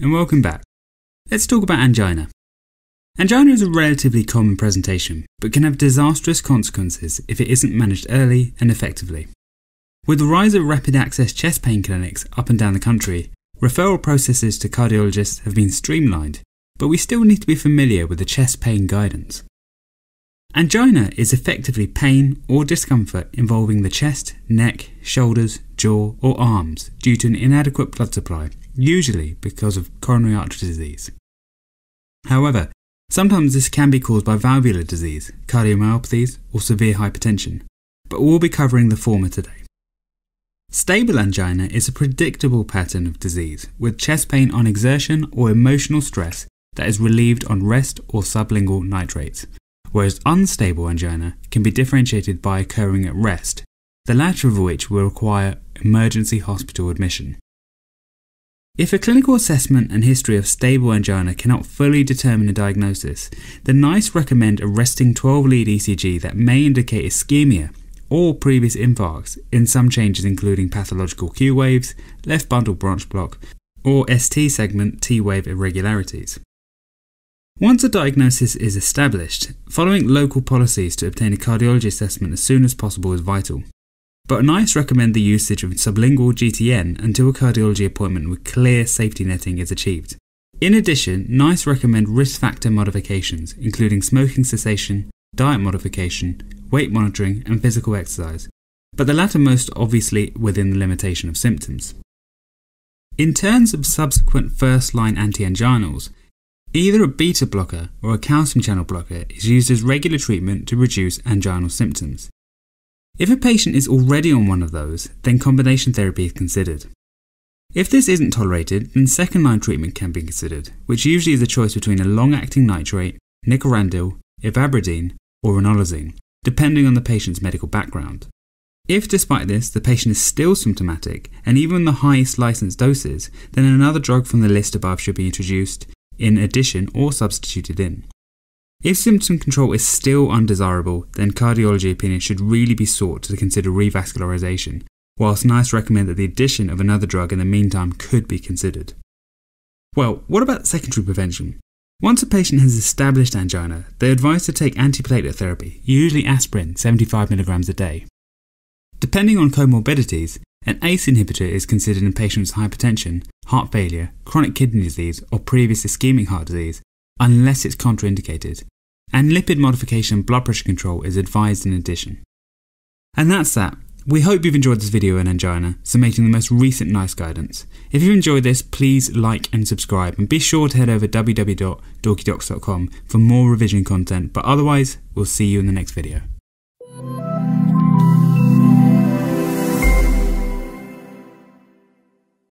and welcome back. Let's talk about angina. Angina is a relatively common presentation, but can have disastrous consequences if it isn't managed early and effectively. With the rise of rapid access chest pain clinics up and down the country, referral processes to cardiologists have been streamlined, but we still need to be familiar with the chest pain guidance. Angina is effectively pain or discomfort involving the chest, neck, shoulders, jaw, or arms due to an inadequate blood supply, usually because of coronary artery disease. However, sometimes this can be caused by valvular disease, cardiomyopathies, or severe hypertension, but we'll be covering the former today. Stable angina is a predictable pattern of disease with chest pain on exertion or emotional stress that is relieved on rest or sublingual nitrates, whereas unstable angina can be differentiated by occurring at rest, the latter of which will require emergency hospital admission. If a clinical assessment and history of stable angina cannot fully determine a diagnosis, the NICE recommend a resting 12 lead ECG that may indicate ischemia or previous infarcts in some changes including pathological Q waves, left bundle branch block, or ST segment T wave irregularities. Once a diagnosis is established, following local policies to obtain a cardiology assessment as soon as possible is vital. But NICE recommend the usage of sublingual GTN until a cardiology appointment with clear safety netting is achieved. In addition, NICE recommend risk factor modifications, including smoking cessation, diet modification, weight monitoring, and physical exercise, but the latter most obviously within the limitation of symptoms. In terms of subsequent first line antianginals, either a beta blocker or a calcium channel blocker is used as regular treatment to reduce anginal symptoms. If a patient is already on one of those, then combination therapy is considered. If this isn't tolerated, then second line treatment can be considered, which usually is a choice between a long acting nitrate, nicorandil, ivabradine, or ranolazine depending on the patient's medical background. If despite this the patient is still symptomatic and even the highest licensed doses, then another drug from the list above should be introduced in addition or substituted in. If symptom control is still undesirable, then cardiology opinion should really be sought to consider revascularization, whilst NICE recommend that the addition of another drug in the meantime could be considered. Well, what about secondary prevention? Once a patient has established angina, they're advised to take antiplatelet therapy, usually aspirin 75mg a day. Depending on comorbidities, an ACE inhibitor is considered in patients with hypertension, heart failure, chronic kidney disease, or previous ischemic heart disease, unless it's contraindicated, and lipid modification blood pressure control is advised in addition. And that's that. We hope you've enjoyed this video on angina, summating the most recent NICE guidance. If you've enjoyed this, please like and subscribe, and be sure to head over www.dorkydocs.com for more revision content, but otherwise, we'll see you in the next video.